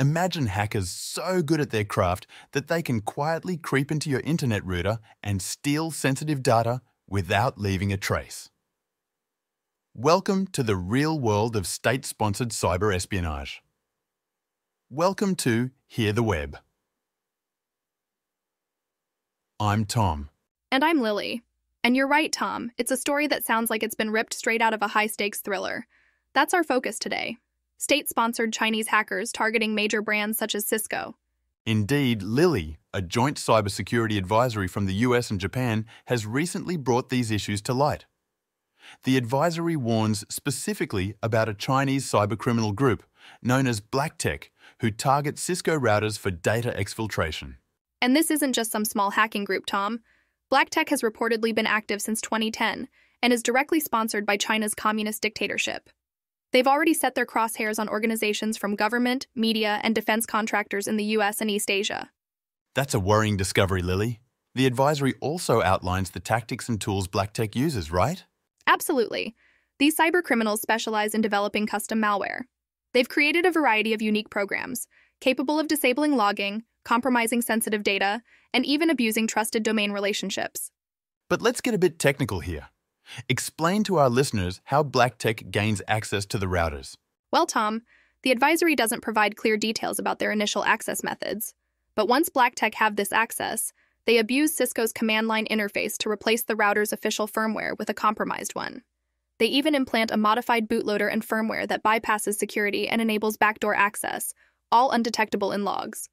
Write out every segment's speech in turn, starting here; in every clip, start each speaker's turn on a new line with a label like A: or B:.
A: Imagine hackers so good at their craft that they can quietly creep into your internet router and steal sensitive data without leaving a trace. Welcome to the real world of state-sponsored cyber espionage. Welcome to Hear the Web. I'm Tom.
B: And I'm Lily. And you're right, Tom. It's a story that sounds like it's been ripped straight out of a high stakes thriller. That's our focus today state sponsored Chinese hackers targeting major brands such as Cisco.
A: Indeed, Lily, a joint cybersecurity advisory from the US and Japan, has recently brought these issues to light. The advisory warns specifically about a Chinese cybercriminal group known as BlackTech, who target Cisco routers for data exfiltration.
B: And this isn't just some small hacking group, Tom. BlackTech has reportedly been active since 2010 and is directly sponsored by China's communist dictatorship. They've already set their crosshairs on organizations from government, media, and defense contractors in the US and East Asia.
A: That's a worrying discovery, Lily. The advisory also outlines the tactics and tools BlackTech uses, right?
B: Absolutely. These cybercriminals specialize in developing custom malware. They've created a variety of unique programs, capable of disabling logging, compromising sensitive data, and even abusing trusted domain relationships.
A: But let's get a bit technical here. Explain to our listeners how BlackTech gains access to the routers.
B: Well, Tom, the advisory doesn't provide clear details about their initial access methods. But once BlackTech have this access, they abuse Cisco's command line interface to replace the router's official firmware with a compromised one. They even implant a modified bootloader and firmware that bypasses security and enables backdoor access, all undetectable in logs.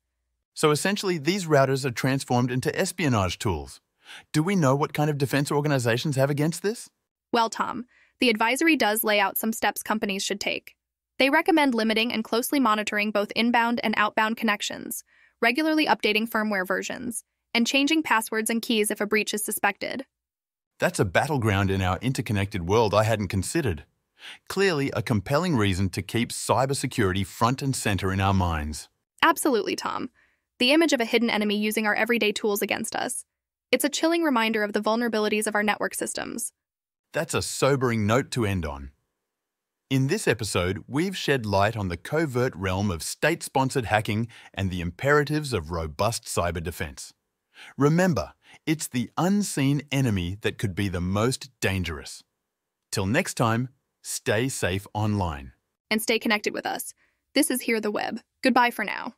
A: So essentially, these routers are transformed into espionage tools. Do we know what kind of defense organizations have against this?
B: Well, Tom, the advisory does lay out some steps companies should take. They recommend limiting and closely monitoring both inbound and outbound connections, regularly updating firmware versions, and changing passwords and keys if a breach is suspected.
A: That's a battleground in our interconnected world I hadn't considered. Clearly, a compelling reason to keep cybersecurity front and center in our minds.
B: Absolutely, Tom. The image of a hidden enemy using our everyday tools against us. It's a chilling reminder of the vulnerabilities of our network systems.
A: That's a sobering note to end on. In this episode, we've shed light on the covert realm of state sponsored hacking and the imperatives of robust cyber defense. Remember, it's the unseen enemy that could be the most dangerous. Till next time, stay safe online.
B: And stay connected with us. This is Hear the Web. Goodbye for now.